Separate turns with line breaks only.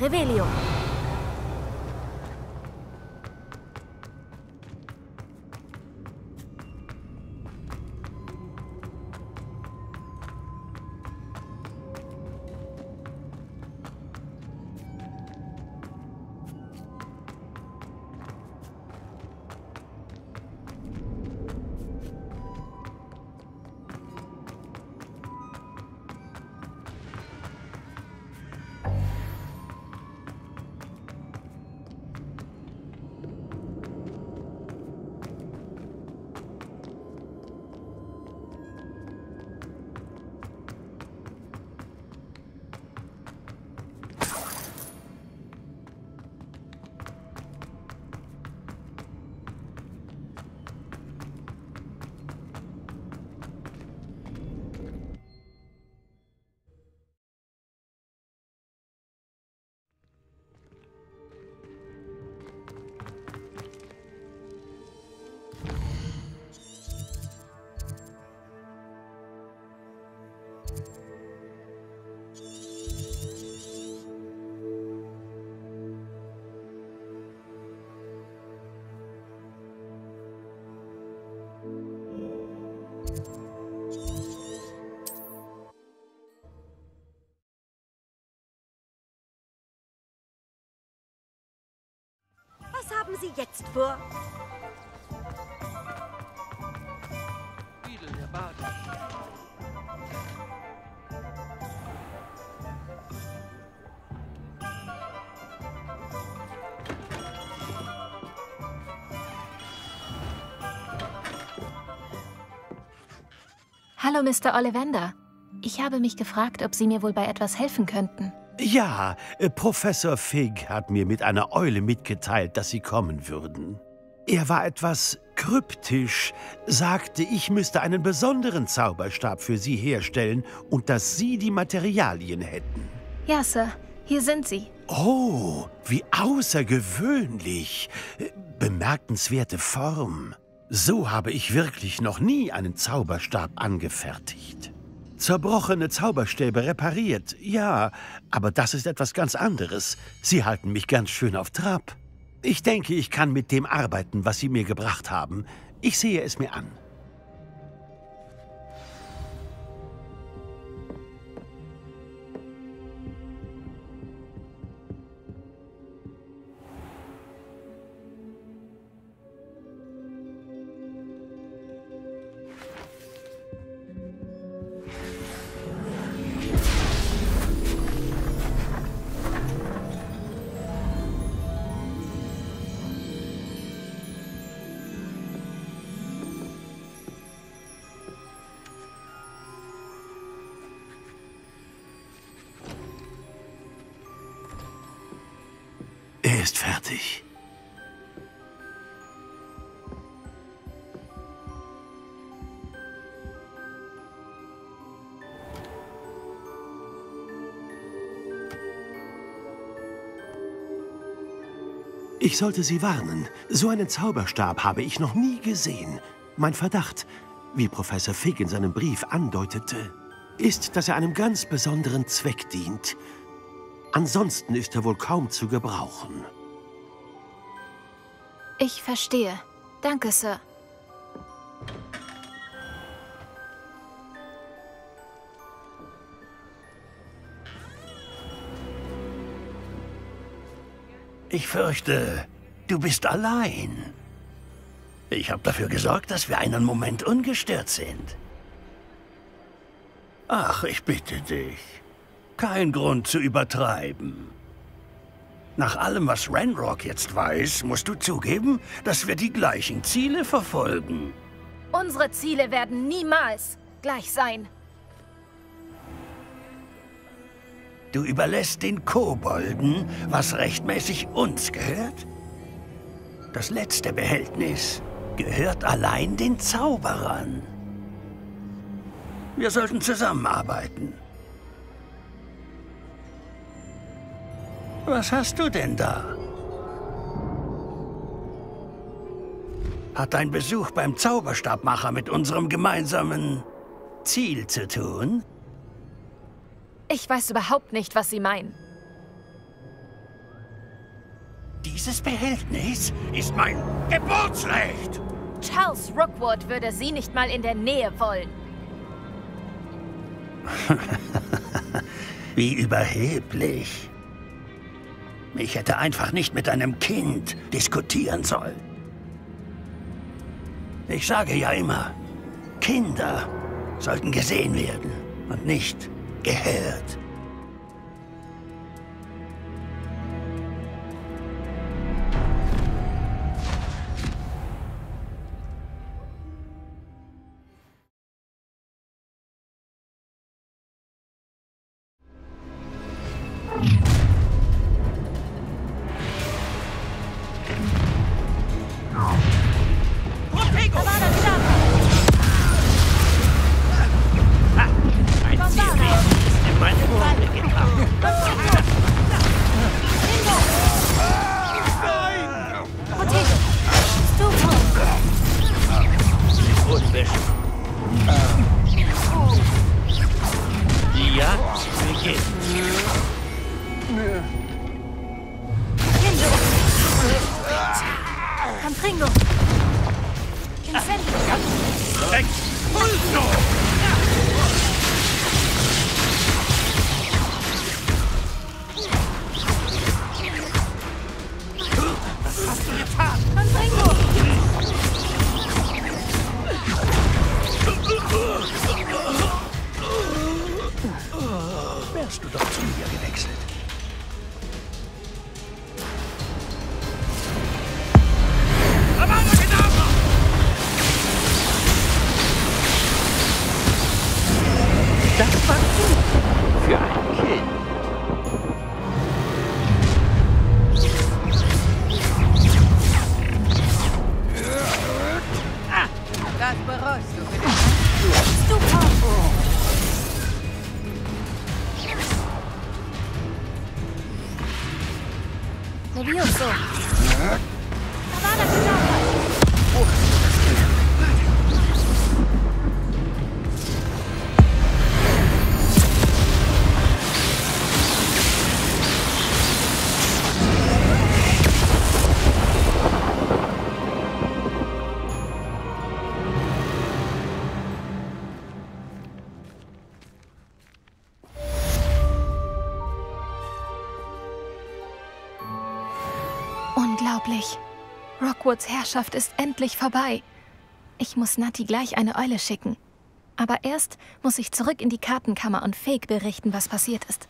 Revelio. Was haben Sie jetzt vor?
Hallo, Mr. Ollivander. Ich habe mich gefragt, ob Sie mir wohl bei etwas helfen könnten.
Ja, äh, Professor Fig hat mir mit einer Eule mitgeteilt, dass Sie kommen würden. Er war etwas kryptisch, sagte, ich müsste einen besonderen Zauberstab für Sie herstellen und dass Sie die Materialien hätten.
Ja, Sir. Hier sind Sie.
Oh, wie außergewöhnlich. Äh, Bemerkenswerte Form. So habe ich wirklich noch nie einen Zauberstab angefertigt. Zerbrochene Zauberstäbe repariert, ja, aber das ist etwas ganz anderes. Sie halten mich ganz schön auf Trab. Ich denke, ich kann mit dem arbeiten, was Sie mir gebracht haben. Ich sehe es mir an. Ist fertig. Ich sollte Sie warnen. So einen Zauberstab habe ich noch nie gesehen. Mein Verdacht, wie Professor Fig in seinem Brief andeutete, ist, dass er einem ganz besonderen Zweck dient. Ansonsten ist er wohl kaum zu gebrauchen.
Ich verstehe. Danke, Sir.
Ich fürchte, du bist allein. Ich habe dafür gesorgt, dass wir einen Moment ungestört sind. Ach, ich bitte dich. Kein Grund zu übertreiben. Nach allem, was Renrock jetzt weiß, musst du zugeben, dass wir die gleichen Ziele verfolgen.
Unsere Ziele werden niemals gleich sein.
Du überlässt den Kobolden, was rechtmäßig uns gehört? Das letzte Behältnis gehört allein den Zauberern. Wir sollten zusammenarbeiten. Was hast du denn da? Hat dein Besuch beim Zauberstabmacher mit unserem gemeinsamen Ziel zu tun?
Ich weiß überhaupt nicht, was Sie meinen.
Dieses Behältnis ist mein Geburtsrecht.
Charles Rookwood würde Sie nicht mal in der Nähe wollen.
Wie überheblich. Ich hätte einfach nicht mit einem Kind diskutieren sollen. Ich sage ja immer, Kinder sollten gesehen werden und nicht gehört. kid.
Kenzo! Cantringo! Consent! Thanks!
Bulldog! wärst du doch zu mir gewechselt.
내비었어. Unglaublich. Rockwoods Herrschaft ist endlich vorbei. Ich muss Natti gleich eine Eule schicken. Aber erst muss ich zurück in die Kartenkammer und Fake berichten, was passiert ist.